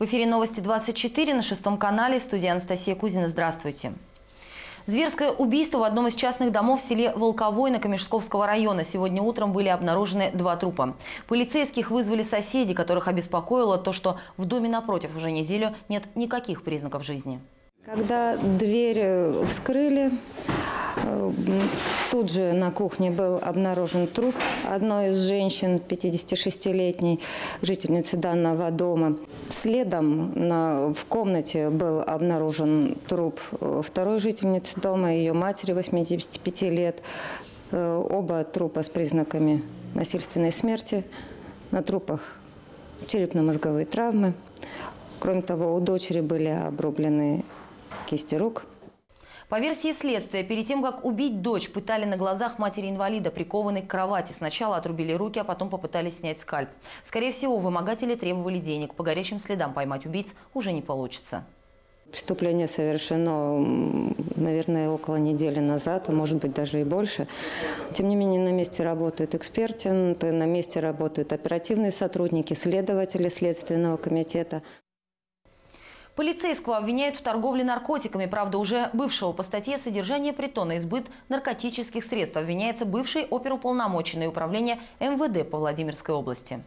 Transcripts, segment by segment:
В эфире новости 24 на шестом канале. В студии Анастасия Кузина. Здравствуйте. Зверское убийство в одном из частных домов в селе Волковой на Камешковского района. Сегодня утром были обнаружены два трупа. Полицейских вызвали соседи, которых обеспокоило то, что в доме напротив уже неделю нет никаких признаков жизни. Когда дверь э, вскрыли, тут же на кухне был обнаружен труп одной из женщин, 56-летней жительницы данного дома. Следом на, в комнате был обнаружен труп э, второй жительницы дома, ее матери, 85 лет. Оба трупа с признаками насильственной смерти. На трупах черепно-мозговые травмы. Кроме того, у дочери были обрублены кисти рук. По версии следствия, перед тем, как убить дочь, пытали на глазах матери-инвалида, прикованной к кровати. Сначала отрубили руки, а потом попытались снять скальп. Скорее всего, вымогатели требовали денег. По горячим следам поймать убийц уже не получится. Преступление совершено, наверное, около недели назад, а может быть даже и больше. Тем не менее, на месте работают эксперты, на месте работают оперативные сотрудники, следователи Следственного комитета. Полицейского обвиняют в торговле наркотиками. Правда, уже бывшего по статье «Содержание притона и сбыт наркотических средств» обвиняется бывший оперуполномоченный управления МВД по Владимирской области.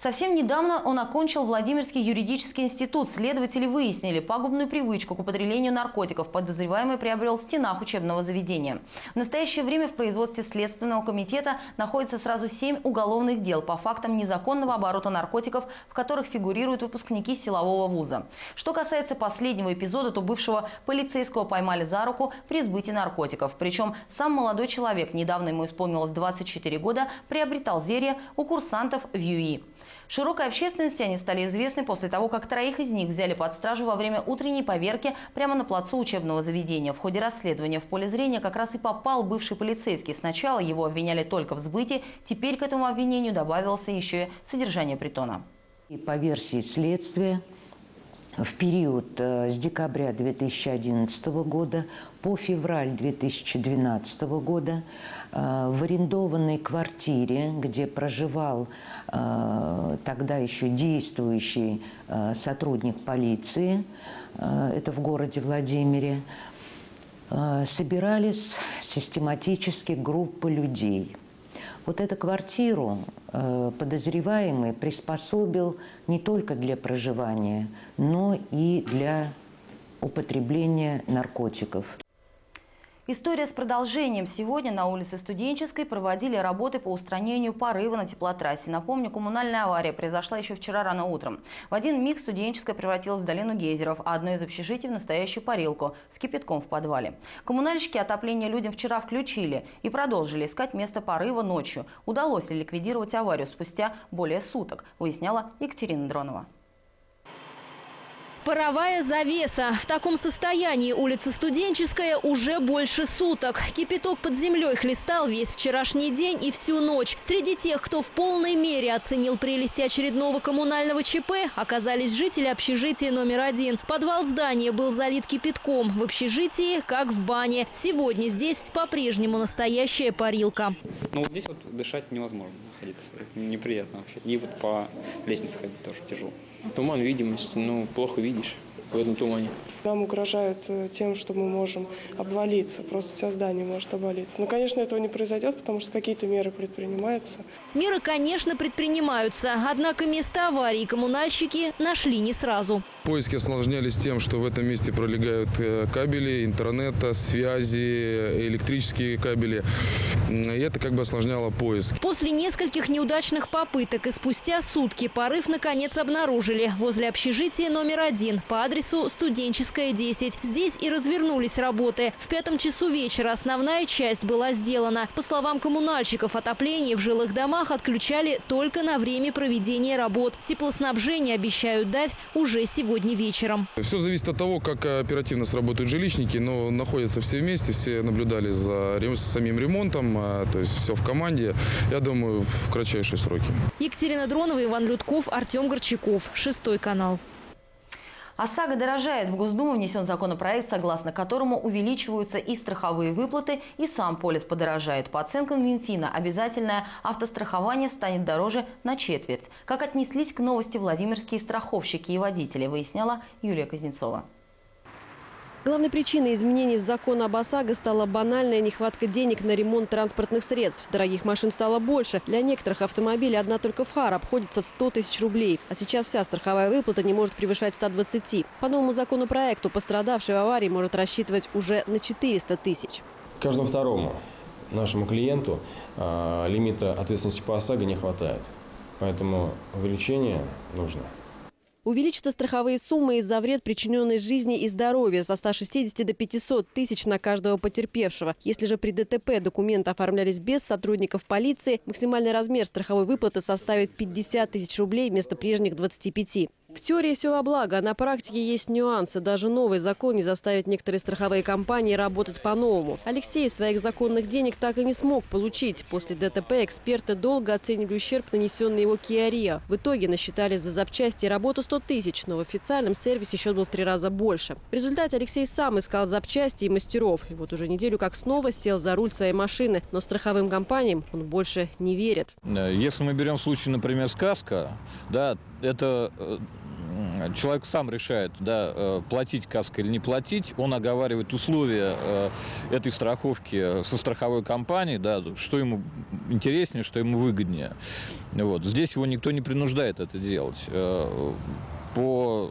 Совсем недавно он окончил Владимирский юридический институт. Следователи выяснили пагубную привычку к употреблению наркотиков. Подозреваемый приобрел в стенах учебного заведения. В настоящее время в производстве Следственного комитета находится сразу семь уголовных дел по фактам незаконного оборота наркотиков, в которых фигурируют выпускники силового вуза. Что касается последнего эпизода, то бывшего полицейского поймали за руку при сбытии наркотиков. Причем сам молодой человек, недавно ему исполнилось 24 года, приобретал зелье у курсантов в ЮИ. Широкой общественности они стали известны после того, как троих из них взяли под стражу во время утренней поверки прямо на плацу учебного заведения. В ходе расследования в поле зрения как раз и попал бывший полицейский. Сначала его обвиняли только в сбытии, теперь к этому обвинению добавился еще и содержание притона. И по версии следствия, в период э, с декабря 2011 года по февраль 2012 года э, в арендованной квартире, где проживал э, тогда еще действующий сотрудник полиции, это в городе Владимире, собирались систематически группы людей – вот эту квартиру э, подозреваемый приспособил не только для проживания, но и для употребления наркотиков. История с продолжением. Сегодня на улице Студенческой проводили работы по устранению порыва на теплотрассе. Напомню, коммунальная авария произошла еще вчера рано утром. В один миг Студенческая превратилась в долину гейзеров, а одно из общежитий в настоящую парилку с кипятком в подвале. Коммунальщики отопление людям вчера включили и продолжили искать место порыва ночью. Удалось ли ликвидировать аварию спустя более суток, выясняла Екатерина Дронова. Паровая завеса. В таком состоянии улица Студенческая уже больше суток. Кипяток под землей хлестал весь вчерашний день и всю ночь. Среди тех, кто в полной мере оценил прелести очередного коммунального ЧП, оказались жители общежития номер один. Подвал здания был залит кипятком. В общежитии, как в бане. Сегодня здесь по-прежнему настоящая парилка. Ну вот здесь вот дышать невозможно находиться. Неприятно вообще. И вот по лестнице ходить тоже тяжело. Туман видимости, ну, плохо видишь в этом тумане. Нам угрожают э, тем, что мы можем обвалиться, просто все здание может обвалиться. Но, конечно, этого не произойдет, потому что какие-то меры предпринимаются. Меры, конечно, предпринимаются, однако место аварии коммунальщики нашли не сразу. Поиски осложнялись тем, что в этом месте пролегают э, кабели интернета, связи, электрические кабели. И это как бы осложняло поиск. После нескольких неудачных попыток и спустя сутки порыв наконец обнаружили возле общежития номер один по адресу Студенческая, 10. Здесь и развернулись работы. В пятом часу вечера основная часть была сделана. По словам коммунальщиков, отопление в жилых домах отключали только на время проведения работ. Теплоснабжение обещают дать уже сегодня сегодня вечером. Все зависит от того, как оперативно сработают жилищники, но находятся все вместе, все наблюдали за самим ремонтом, а, то есть все в команде, я думаю, в кратчайшие сроки. Екатерина Дронова, Иван Людков, Артем Горчаков, Шестой канал. ОСАГО дорожает. В Госдуму внесен законопроект, согласно которому увеличиваются и страховые выплаты, и сам полис подорожает. По оценкам Минфина, обязательное автострахование станет дороже на четверть. Как отнеслись к новости владимирские страховщики и водители, выясняла Юлия Кузнецова. Главной причиной изменений в закон об ОСАГО стала банальная нехватка денег на ремонт транспортных средств. Дорогих машин стало больше. Для некоторых автомобилей одна только фара обходится в 100 тысяч рублей. А сейчас вся страховая выплата не может превышать 120. По новому законопроекту пострадавший в аварии может рассчитывать уже на 400 тысяч. Каждому второму нашему клиенту э, лимита ответственности по ОСАГО не хватает. Поэтому увеличение нужно. Увеличатся страховые суммы из-за вред, причиненный жизни и здоровью, со 160 до 500 тысяч на каждого потерпевшего. Если же при ДТП документы оформлялись без сотрудников полиции, максимальный размер страховой выплаты составит 50 тысяч рублей вместо прежних 25. В теории все во благо, а на практике есть нюансы. Даже новый закон не заставит некоторые страховые компании работать по-новому. Алексей своих законных денег так и не смог получить. После ДТП эксперты долго оценивали ущерб, нанесенный его Kia. В итоге насчитали за запчасти и работу 100 тысяч, но в официальном сервисе счет был в три раза больше. В результате Алексей сам искал запчасти и мастеров. И вот уже неделю как снова сел за руль своей машины. Но страховым компаниям он больше не верит. Если мы берем случай, например, сказка, да, это э, человек сам решает, да, э, платить каско или не платить. Он оговаривает условия э, этой страховки со страховой компанией, да, что ему интереснее, что ему выгоднее. Вот. Здесь его никто не принуждает это делать. Э, по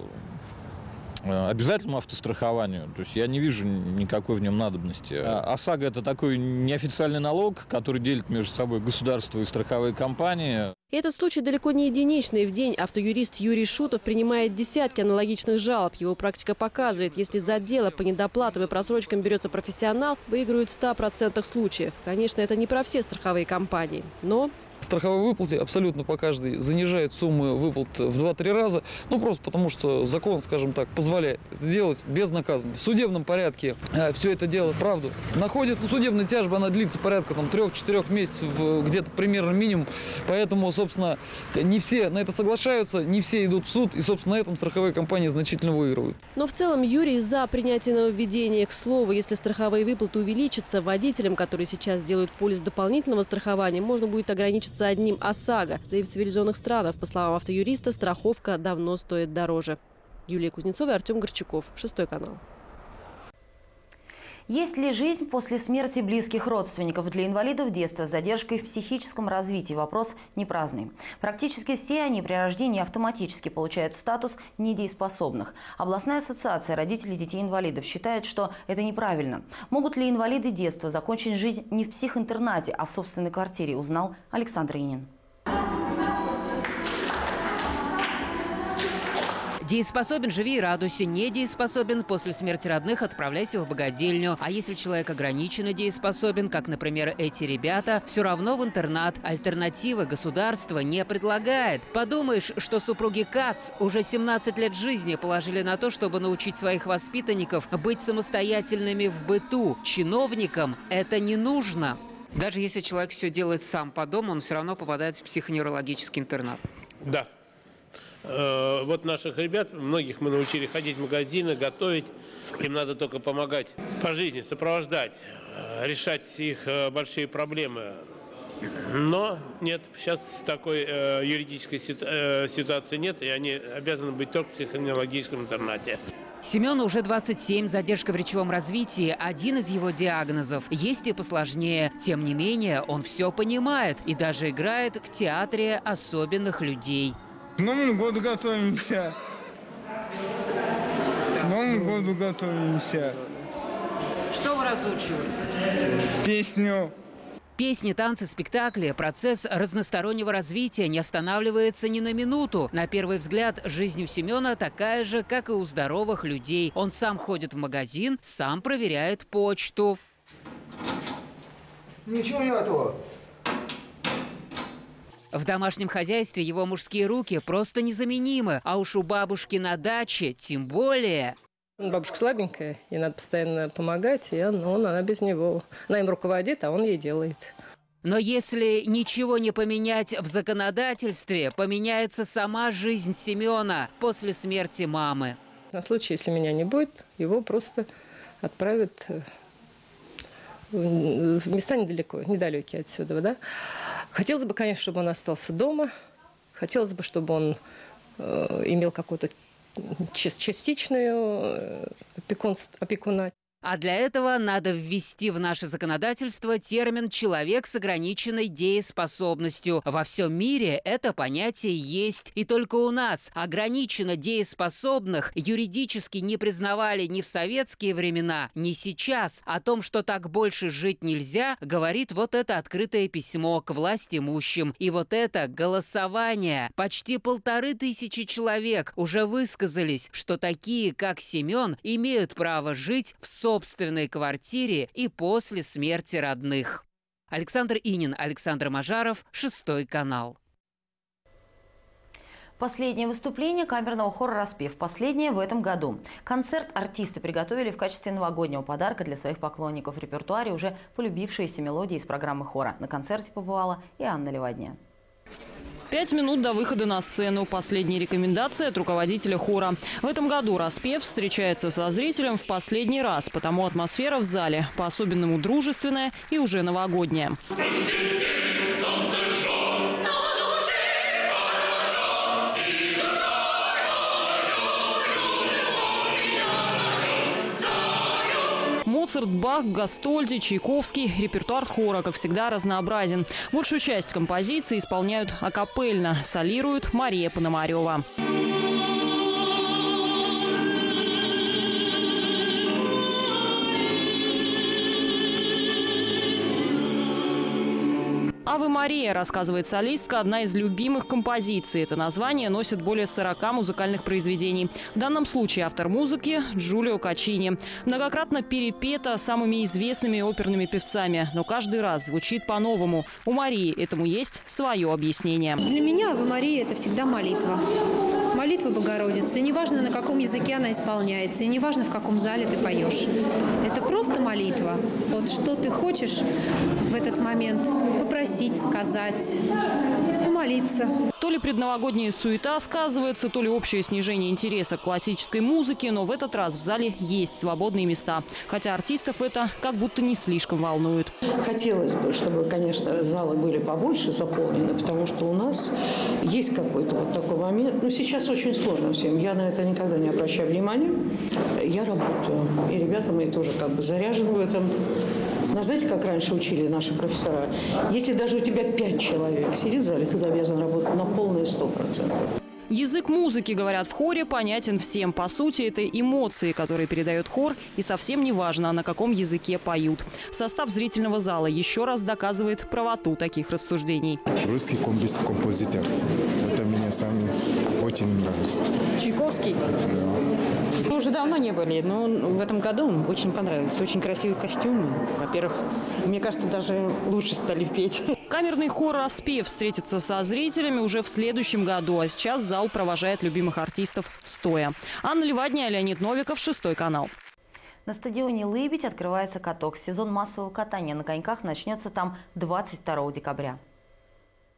обязательному автострахованию. То есть я не вижу никакой в нем надобности. А ОСАГО – это такой неофициальный налог, который делит между собой государство и страховые компании. Этот случай далеко не единичный. В день автоюрист Юрий Шутов принимает десятки аналогичных жалоб. Его практика показывает, если за дело по недоплатам и просрочкам берется профессионал, выигрывают в 100% случаев. Конечно, это не про все страховые компании, но страховой выплате абсолютно по каждой занижает суммы выплат в 2-3 раза. Ну, просто потому что закон, скажем так, позволяет это делать безнаказанно. В судебном порядке э, все это дело, правду, находит. Ну, судебная тяжба, она длится порядка там 3-4 месяцев, где-то примерно минимум. Поэтому, собственно, не все на это соглашаются, не все идут в суд. И, собственно, на этом страховые компании значительно выигрывают. Но в целом Юрий за принятие нововведения. К слову, если страховые выплаты увеличатся, водителям, которые сейчас делают полис дополнительного страхования, можно будет ограничить ограничиться одним ОСАГО. Да и в цивилизованных странах, по словам автоюриста, страховка давно стоит дороже. Юлия Кузнецова и Артем Горчаков. Шестой канал. Есть ли жизнь после смерти близких родственников? Для инвалидов детства с задержкой в психическом развитии вопрос не праздный. Практически все они при рождении автоматически получают статус недееспособных. Областная ассоциация родителей детей-инвалидов считает, что это неправильно. Могут ли инвалиды детства закончить жизнь не в психинтернате, а в собственной квартире, узнал Александр Инин. Дееспособен – живи и радуйся. Не дееспособен – после смерти родных отправляйся в богадельню. А если человек ограниченно дееспособен, как, например, эти ребята, все равно в интернат. Альтернативы государство не предлагает. Подумаешь, что супруги Кац уже 17 лет жизни положили на то, чтобы научить своих воспитанников быть самостоятельными в быту. Чиновникам это не нужно. Даже если человек все делает сам по дому, он все равно попадает в психоневрологический интернат. Да, вот наших ребят, многих мы научили ходить в магазины, готовить. Им надо только помогать по жизни, сопровождать, э, решать их э, большие проблемы. Но нет, сейчас такой э, юридической э, ситуации нет, и они обязаны быть только в психоневрологическом интернате. Семену уже 27, задержка в речевом развитии – один из его диагнозов. Есть и посложнее. Тем не менее, он все понимает и даже играет в театре особенных людей. К Новому году готовимся. К Новому году готовимся. Что вы разучиваете? Песню. Песни, танцы, спектакли – процесс разностороннего развития не останавливается ни на минуту. На первый взгляд, жизнь у Семена такая же, как и у здоровых людей. Он сам ходит в магазин, сам проверяет почту. Ничего не готово. В домашнем хозяйстве его мужские руки просто незаменимы, а уж у бабушки на даче тем более. Бабушка слабенькая, ей надо постоянно помогать, и он, он, она без него. Она им руководит, а он ей делает. Но если ничего не поменять в законодательстве, поменяется сама жизнь Семена после смерти мамы. На случай, если меня не будет, его просто отправят э, в места недалеко, недалекие отсюда. Да? Хотелось бы, конечно, чтобы он остался дома. Хотелось бы, чтобы он э, имел какую-то частичную э, опекуна. А для этого надо ввести в наше законодательство термин «человек с ограниченной дееспособностью». Во всем мире это понятие есть. И только у нас ограниченно дееспособных юридически не признавали ни в советские времена, ни сейчас. О том, что так больше жить нельзя, говорит вот это открытое письмо к власть имущим. И вот это голосование. Почти полторы тысячи человек уже высказались, что такие, как Семен, имеют право жить в собственной квартире и после смерти родных. Александр Инин, Александр Мажаров, Шестой канал. Последнее выступление камерного хора «Распев». Последнее в этом году. Концерт артисты приготовили в качестве новогоднего подарка для своих поклонников в репертуаре уже полюбившиеся мелодии из программы хора. На концерте побывала и Анна Левадня. Пять минут до выхода на сцену. Последние рекомендации от руководителя хора. В этом году распев встречается со зрителем в последний раз, потому атмосфера в зале по-особенному дружественная и уже новогодняя. Моцарт, Бах, Гастольди, Чайковский. Репертуар хора, как всегда, разнообразен. Большую часть композиций исполняют акапельно. Солирует Мария Пономарева. «Аве Мария», рассказывает солистка, одна из любимых композиций. Это название носит более 40 музыкальных произведений. В данном случае автор музыки – Джулио Качини. Многократно перепета самыми известными оперными певцами, но каждый раз звучит по-новому. У Марии этому есть свое объяснение. Для меня «Аве Мария» – это всегда молитва молитва Богородицы. И неважно, на каком языке она исполняется, и неважно, в каком зале ты поешь. Это просто молитва. Вот что ты хочешь в этот момент попросить, сказать, помолиться. То ли предновогодняя суета сказывается, то ли общее снижение интереса к классической музыке, но в этот раз в зале есть свободные места. Хотя артистов это как будто не слишком волнует. Хотелось бы, чтобы, конечно, залы были побольше заполнены, потому что у нас есть какой-то вот такой момент. Ну, сейчас очень сложно всем. Я на это никогда не обращаю внимания. Я работаю. И ребята мои тоже как бы заряжены в этом. Но знаете, как раньше учили наши профессора? Если даже у тебя пять человек сидит в зале, ты обязан работать на полные сто процентов. Язык музыки, говорят в хоре, понятен всем. По сути, это эмоции, которые передает хор, и совсем не важно, на каком языке поют. Состав зрительного зала еще раз доказывает правоту таких рассуждений. Русский композитор. Это мне самый очень нравится. Чайковский? Да. Мы уже давно не были, но в этом году очень понравился. Очень красивый костюм. Во-первых, мне кажется, даже лучше стали петь. Камерный хор «Распев» встретится со зрителями уже в следующем году, а сейчас зал провожает любимых артистов стоя. Анна Левадня, Леонид Новиков, Шестой канал. На стадионе «Лыбедь» открывается каток. Сезон массового катания на коньках начнется там 22 декабря.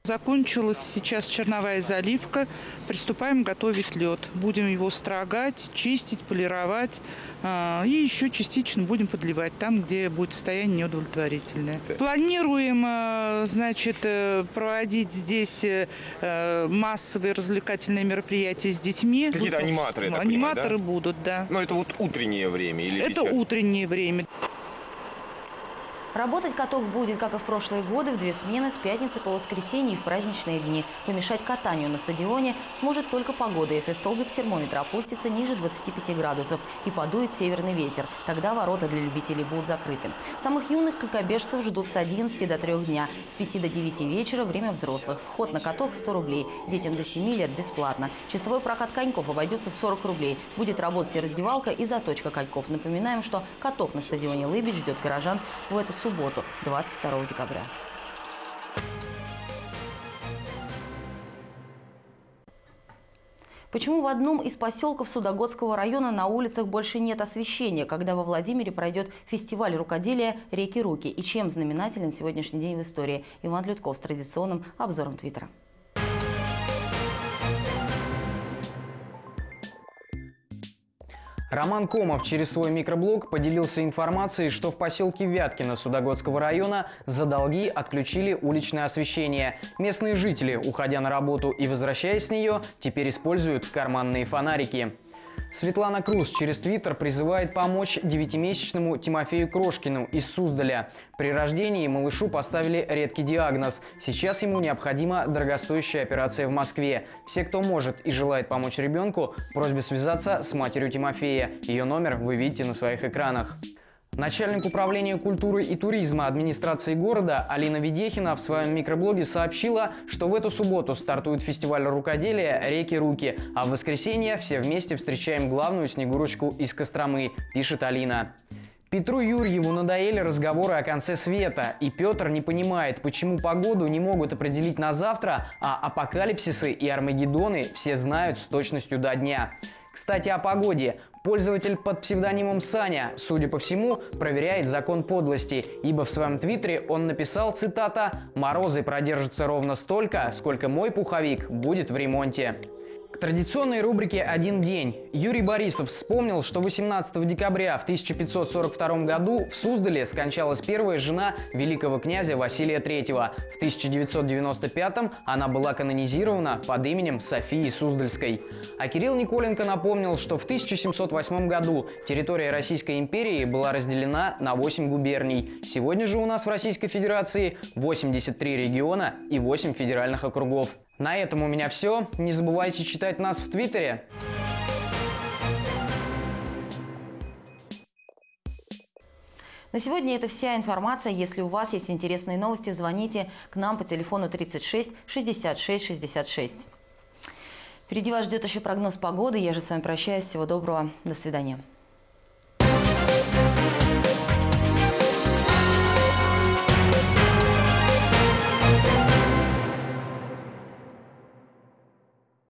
Закончилась сейчас черновая заливка. Приступаем готовить лед. Будем его строгать, чистить, полировать. А, и еще частично будем подливать там, где будет состояние неудовлетворительное. Планируем, а, значит, э, проводить здесь э, массовые развлекательные мероприятия с детьми. Какие-то аниматоры, Аниматоры понимаю, да? будут, да. Но это вот утреннее время или Это вечер? утреннее время. Работать каток будет, как и в прошлые годы, в две смены с пятницы по воскресенье и в праздничные дни. Помешать катанию на стадионе сможет только погода, если столбик термометра опустится ниже 25 градусов и подует северный ветер. Тогда ворота для любителей будут закрыты. Самых юных кокобежцев ждут с 11 до 3 дня, с 5 до 9 вечера время взрослых. Вход на каток 100 рублей, детям до 7 лет бесплатно. Часовой прокат коньков обойдется в 40 рублей. Будет работать и раздевалка, и заточка коньков. Напоминаем, что каток на стадионе «Лыбедь» ждет горожан в эту субботу, 22 декабря. Почему в одном из поселков Судогодского района на улицах больше нет освещения, когда во Владимире пройдет фестиваль рукоделия «Реки-руки» и чем знаменателен сегодняшний день в истории? Иван Людков с традиционным обзором Твиттера. Роман Комов через свой микроблог поделился информацией, что в поселке Вяткино Судогодского района за долги отключили уличное освещение. Местные жители, уходя на работу и возвращаясь с нее, теперь используют карманные фонарики. Светлана Круз через Твиттер призывает помочь девятимесячному Тимофею Крошкину из Суздаля. При рождении малышу поставили редкий диагноз. Сейчас ему необходима дорогостоящая операция в Москве. Все, кто может и желает помочь ребенку, просьбе связаться с матерью Тимофея. Ее номер вы видите на своих экранах. Начальник управления культуры и туризма администрации города Алина Ведехина в своем микроблоге сообщила, что в эту субботу стартует фестиваль рукоделия «Реки-руки», а в воскресенье все вместе встречаем главную снегурочку из Костромы, пишет Алина. Петру Юрьеву надоели разговоры о конце света, и Петр не понимает, почему погоду не могут определить на завтра, а апокалипсисы и армагеддоны все знают с точностью до дня. Кстати, о погоде. Пользователь под псевдонимом Саня, судя по всему, проверяет закон подлости, ибо в своем твиттере он написал, цитата, «Морозы продержатся ровно столько, сколько мой пуховик будет в ремонте». К традиционной рубрике «Один день» Юрий Борисов вспомнил, что 18 декабря в 1542 году в Суздале скончалась первая жена великого князя Василия III. В 1995 она была канонизирована под именем Софии Суздальской. А Кирилл Николенко напомнил, что в 1708 году территория Российской империи была разделена на 8 губерний. Сегодня же у нас в Российской Федерации 83 региона и 8 федеральных округов. На этом у меня все. Не забывайте читать нас в Твиттере. На сегодня это вся информация. Если у вас есть интересные новости, звоните к нам по телефону 36 66 66. Впереди вас ждет еще прогноз погоды. Я же с вами прощаюсь. Всего доброго. До свидания.